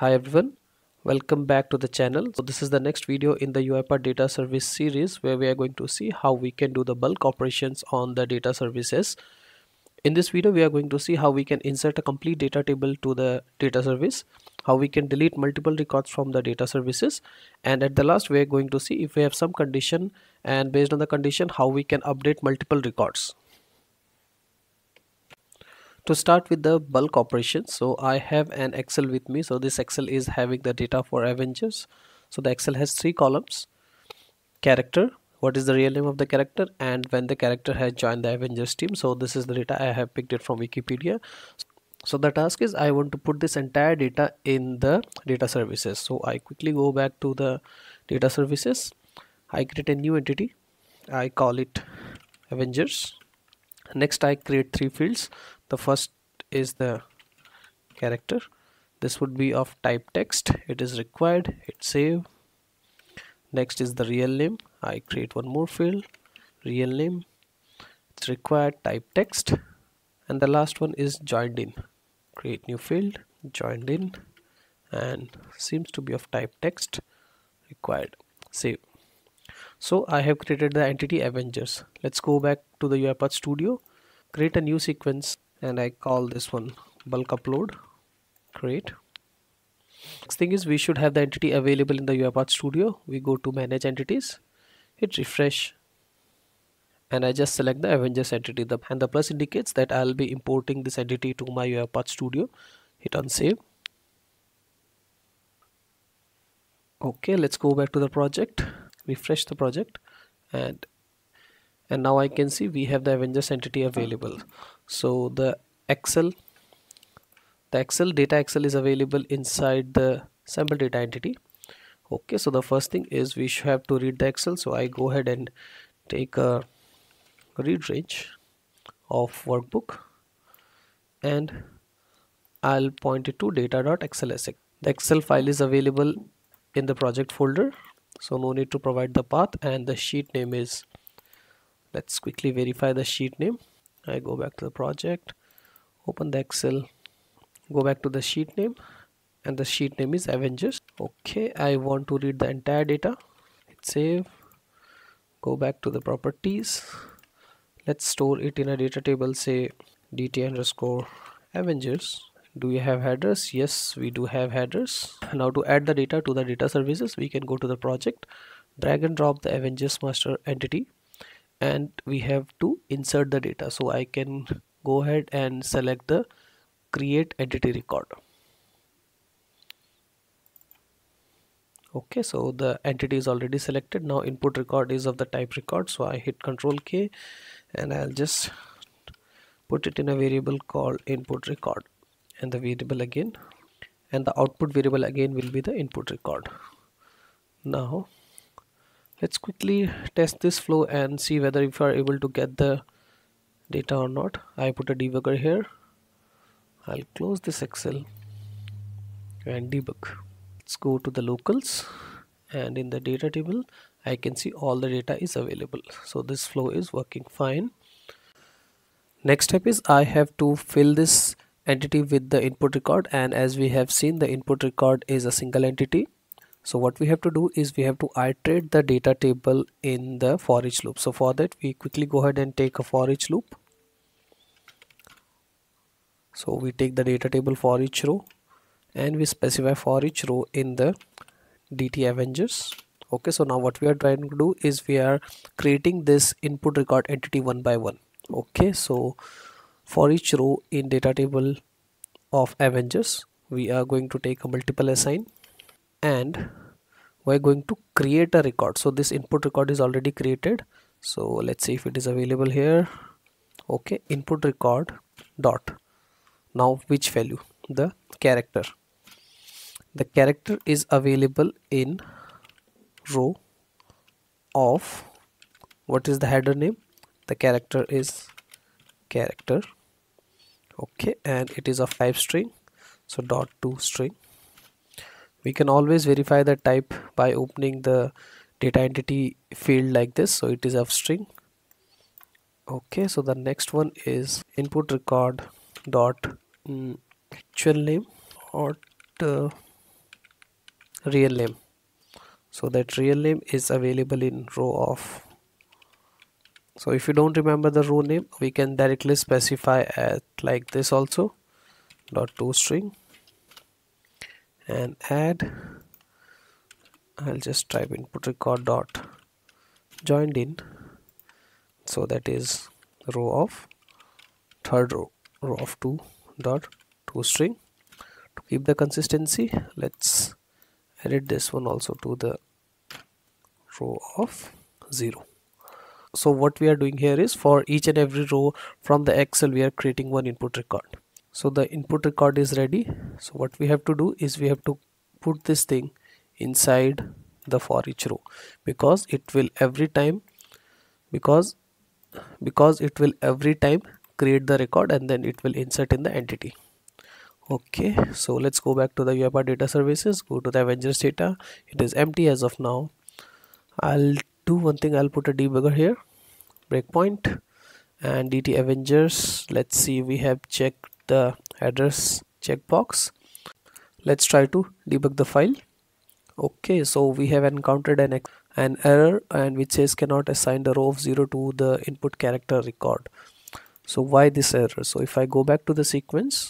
Hi everyone, welcome back to the channel. So this is the next video in the UiPath data service series where we are going to see how we can do the bulk operations on the data services. In this video we are going to see how we can insert a complete data table to the data service, how we can delete multiple records from the data services and at the last we are going to see if we have some condition and based on the condition how we can update multiple records to start with the bulk operation so i have an excel with me. So this excel is having the data for avengers. So the excel has three columns. Character what is the real name of the character and when the character has joined the avengers team. So this is the data i have picked it from wikipedia. So the task is i want to put this entire data in the data services. So i quickly go back to the data services. I create a new entity. I call it avengers. Next i create three fields the first is the character. This would be of type text. It is required. Hit save. Next is the real name. I create one more field. Real name. It's required type text. And the last one is joined in. Create new field. Joined in. And seems to be of type text required. Save. So I have created the entity Avengers. Let's go back to the UiPath studio. Create a new sequence and I call this one bulk upload. Create next thing is we should have the entity available in the UiPath studio. We go to manage entities hit refresh and I just select the Avengers entity. The, and the plus indicates that I'll be importing this entity to my UiPath studio. Hit on save. Okay let's go back to the project. Refresh the project. And and now I can see we have the Avengers entity available so the Excel the Excel data Excel is available inside the sample data entity. Okay so the first thing is we should have to read the Excel. So I go ahead and take a read range of workbook and I'll point it to data.xlsx the Excel file is available in the project folder. So no need to provide the path and the sheet name is let's quickly verify the sheet name I go back to the project open the Excel go back to the sheet name and the sheet name is Avengers. Okay I want to read the entire data. Hit save go back to the properties. Let's store it in a data table say dt underscore Avengers. Do we have headers? Yes we do have headers. Now to add the data to the data services we can go to the project. Drag and drop the Avengers master entity and we have to insert the data. So I can go ahead and select the create entity record. Okay so the entity is already selected. Now input record is of the type record. So I hit control K and I'll just put it in a variable called input record and the variable again. And the output variable again will be the input record. Now let's quickly test this flow and see whether if you are able to get the data or not. I put a debugger here. I'll close this Excel and debug. Let's go to the locals. And in the data table I can see all the data is available. So this flow is working fine. Next step is I have to fill this entity with the input record. And as we have seen the input record is a single entity so what we have to do is we have to iterate the data table in the for each loop. So for that we quickly go ahead and take a for each loop. So we take the data table for each row and we specify for each row in the dt avengers. Okay so now what we are trying to do is we are creating this input record entity one by one. Okay so for each row in data table of avengers we are going to take a multiple assign and we're going to create a record. So this input record is already created. So let's see if it is available here. Okay input record dot. Now which value? The character. The character is available in row of what is the header name? The character is character. Okay and it is of type string. So dot to string we can always verify the type by opening the data entity field like this. So it is of string. Okay so the next one is input record dot mm, actual name or uh, real name. So that real name is available in row of. So if you don't remember the row name we can directly specify at like this also dot to string and add I'll just type input record dot joined in so that is row of third row row of 2 dot two string. To keep the consistency let's edit this one also to the row of 0 so what we are doing here is for each and every row from the excel we are creating one input record so the input record is ready. So what we have to do is we have to put this thing inside the for each row because it will every time because because it will every time create the record and then it will insert in the entity. Okay so let's go back to the UiPath data services. Go to the Avengers data. It is empty as of now. I'll do one thing. I'll put a debugger here. Breakpoint and DT Avengers. Let's see. We have checked the address checkbox. Let's try to debug the file. Okay so we have encountered an an error and which says cannot assign the row of 0 to the input character record. So why this error? So if I go back to the sequence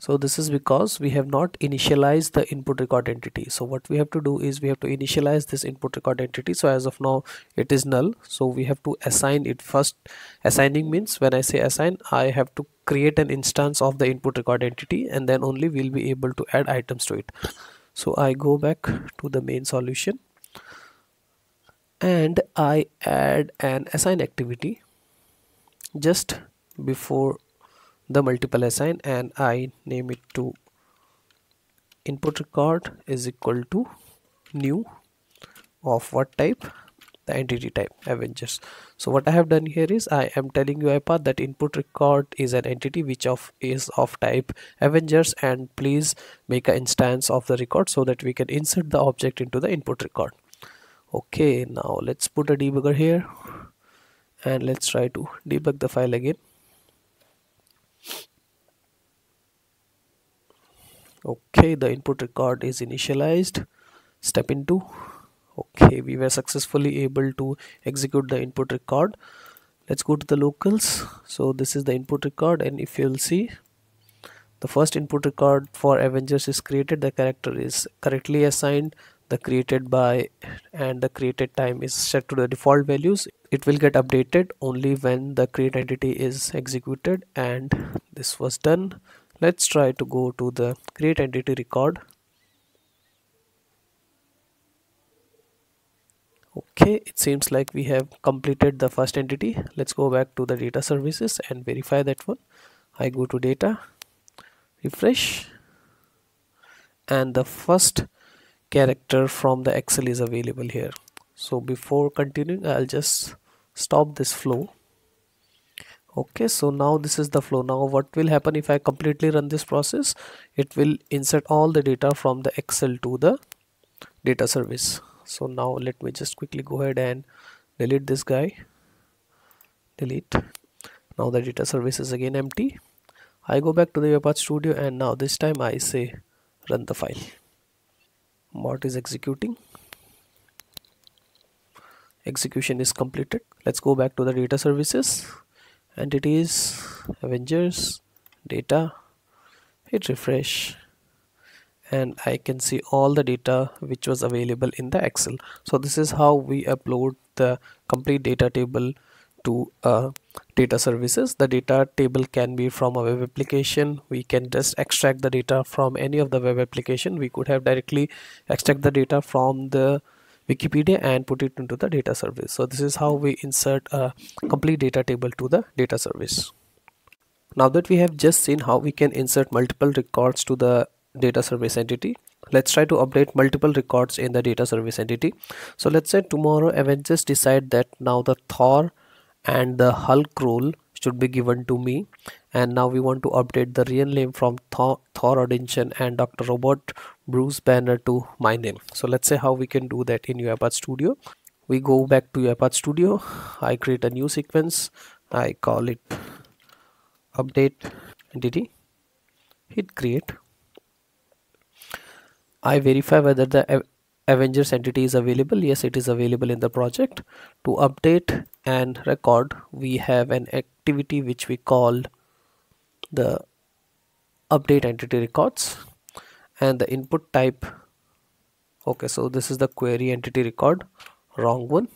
so this is because we have not initialized the input record entity. So what we have to do is we have to initialize this input record entity. So as of now it is null. So we have to assign it first. Assigning means when i say assign i have to create an instance of the input record entity and then only we'll be able to add items to it. So i go back to the main solution and i add an assign activity just before the multiple assign and I name it to input record is equal to new of what type? The entity type Avengers. So what I have done here is I am telling UiPath that input record is an entity which of is of type Avengers and please make an instance of the record so that we can insert the object into the input record. Okay now let's put a debugger here and let's try to debug the file again okay the input record is initialized. Step into okay we were successfully able to execute the input record. Let's go to the locals. So this is the input record and if you'll see the first input record for avengers is created. The character is correctly assigned. The created by and the created time is set to the default values. It will get updated only when the create entity is executed and this was done let's try to go to the create entity record. Okay it seems like we have completed the first entity. Let's go back to the data services and verify that one. I go to data refresh. And the first character from the excel is available here. So before continuing I'll just stop this flow okay so now this is the flow. Now what will happen if I completely run this process? It will insert all the data from the Excel to the data service. So now let me just quickly go ahead and delete this guy. Delete. Now the data service is again empty. I go back to the UiPath studio and now this time I say run the file. What is executing? Execution is completed. Let's go back to the data services entities avengers data. Hit refresh. And I can see all the data which was available in the Excel. So this is how we upload the complete data table to uh, data services. The data table can be from a web application. We can just extract the data from any of the web application. We could have directly extract the data from the Wikipedia and put it into the data service. So this is how we insert a complete data table to the data service. Now that we have just seen how we can insert multiple records to the data service entity, let's try to update multiple records in the data service entity. So let's say tomorrow Avengers decide that now the Thor and the Hulk role should be given to me and now we want to update the real name from Thor, Thor Odinson and Dr. Robert Bruce Banner to my name. So let's say how we can do that in UiPath Studio. We go back to UiPath Studio. I create a new sequence. I call it update entity. Hit create. I verify whether the Avengers entity is available. Yes, it is available in the project. To update and record, we have an activity which we called the update entity records and the input type. Okay so this is the query entity record wrong one.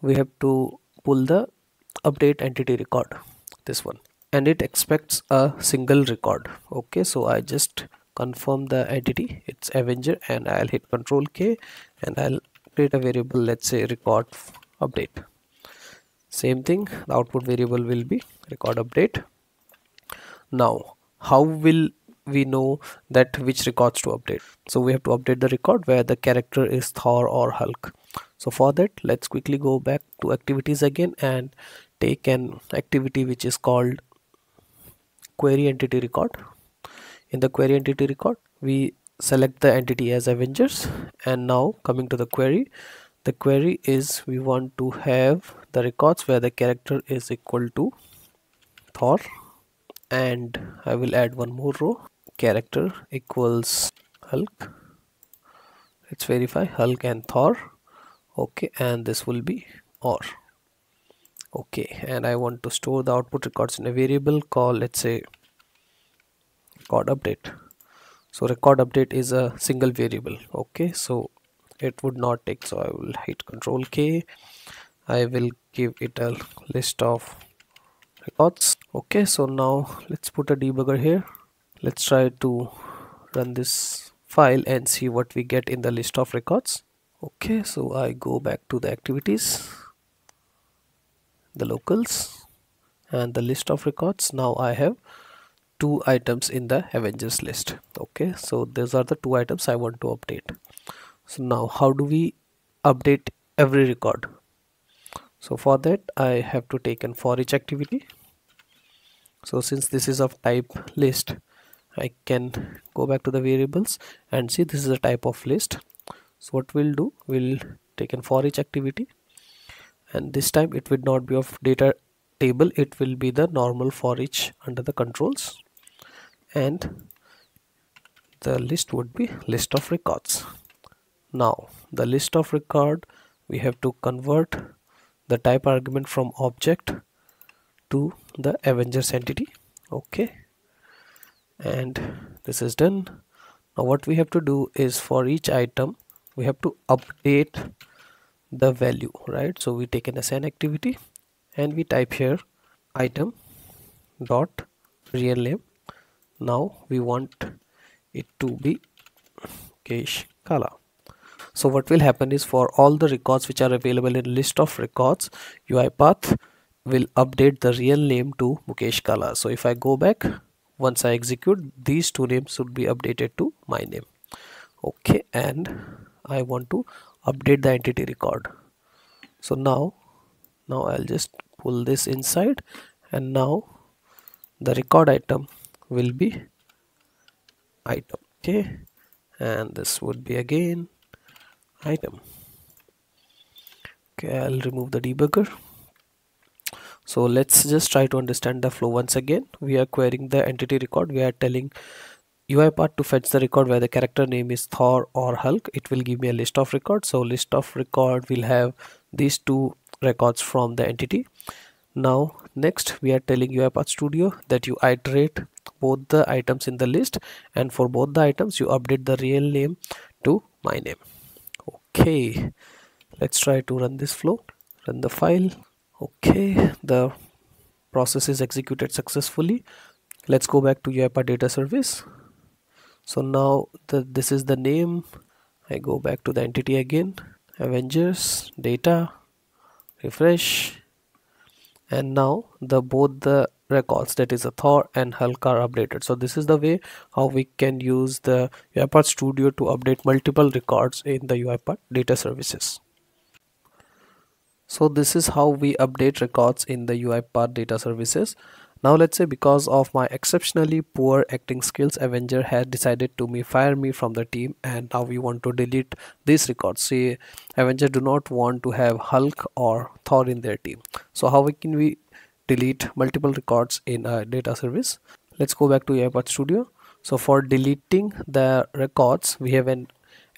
We have to pull the update entity record this one. And it expects a single record. Okay so I just confirm the entity. It's Avenger and I'll hit control K and I'll create a variable let's say record update. Same thing the output variable will be record update. Now how will we know that which records to update. So we have to update the record where the character is Thor or Hulk. So for that let's quickly go back to activities again and take an activity which is called query entity record. In the query entity record we select the entity as Avengers. And now coming to the query the query is we want to have the records where the character is equal to Thor. And I will add one more row character equals Hulk. Let's verify Hulk and Thor. Okay and this will be OR. Okay and I want to store the output records in a variable called let's say record update. So record update is a single variable. Okay so it would not take so I will hit control K. I will give it a list of records. Okay so now let's put a debugger here let's try to run this file and see what we get in the list of records. Okay so I go back to the activities the locals and the list of records. Now I have two items in the Avengers list. Okay so these are the two items I want to update. So now how do we update every record? So for that I have to take an for each activity. So since this is of type list I can go back to the variables and see this is a type of list. So what we'll do we'll take an for each activity. And this time it will not be of data table it will be the normal for each under the controls. And the list would be list of records. Now the list of record we have to convert the type argument from object to the Avengers entity. Okay and this is done. Now what we have to do is for each item we have to update the value right? So we take an assign activity and we type here item dot real name. Now we want it to be Mukesh Kala. So what will happen is for all the records which are available in list of records UiPath will update the real name to Mukesh Kala. So if I go back once I execute these two names should be updated to my name. Okay and I want to update the entity record. So now now I'll just pull this inside and now the record item will be item okay? And this would be again item. Okay I'll remove the debugger so let's just try to understand the flow once again. We are querying the entity record. We are telling UiPath to fetch the record where the character name is Thor or Hulk. It will give me a list of records. So list of record will have these two records from the entity. Now next we are telling UiPath Studio that you iterate both the items in the list. And for both the items you update the real name to my name. Okay. Let's try to run this flow. Run the file okay the process is executed successfully. Let's go back to UiPath data service. So now the, this is the name. I go back to the entity again. Avengers data refresh. And now the both the records that is a Thor and Hulk are updated. So this is the way how we can use the UiPath studio to update multiple records in the UiPath data services so this is how we update records in the UiPath data services. Now let's say because of my exceptionally poor acting skills, Avenger has decided to me fire me from the team and now we want to delete these records. See, Avenger do not want to have Hulk or Thor in their team. So how can we delete multiple records in a data service? Let's go back to UiPath Studio. so for deleting the records we have an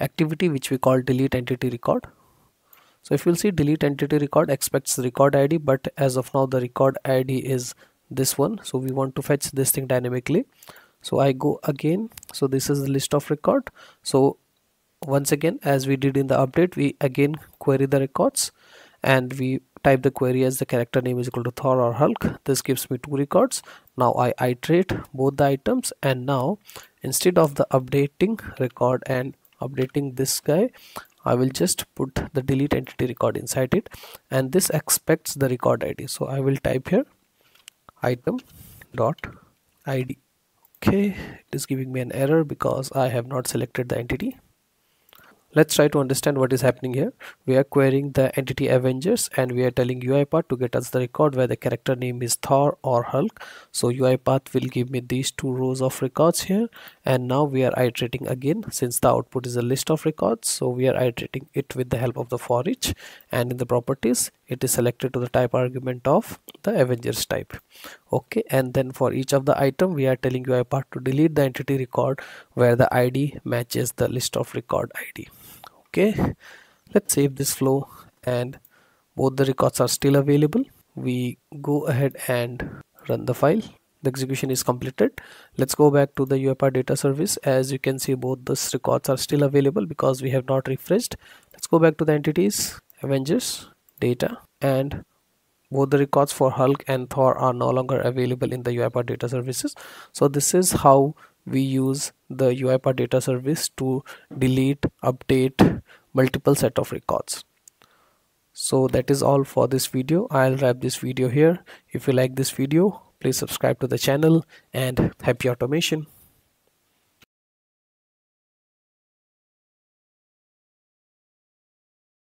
activity which we call delete entity record so if you'll see delete entity record expects record id but as of now the record id is this one. So we want to fetch this thing dynamically. So I go again. So this is the list of record. So once again as we did in the update we again query the records and we type the query as the character name is equal to Thor or Hulk. This gives me two records. Now I iterate both the items and now instead of the updating record and updating this guy I will just put the delete entity record inside it and this expects the record ID so I will type here item dot ID okay it is giving me an error because I have not selected the entity let's try to understand what is happening here. We are querying the entity avengers and we are telling uipath to get us the record where the character name is thor or hulk. So uipath will give me these two rows of records here. And now we are iterating again since the output is a list of records. So we are iterating it with the help of the for each and in the properties it is selected to the type argument of the avengers type. Okay and then for each of the item we are telling uipath to delete the entity record where the id matches the list of record id okay let's save this flow and both the records are still available. We go ahead and run the file. The execution is completed. Let's go back to the UiPath data service. As you can see both the records are still available because we have not refreshed. Let's go back to the entities Avengers data and both the records for Hulk and Thor are no longer available in the UiPath data services. So this is how we use the UiPath data service to delete update multiple set of records. So that is all for this video. I'll wrap this video here. If you like this video please subscribe to the channel and happy automation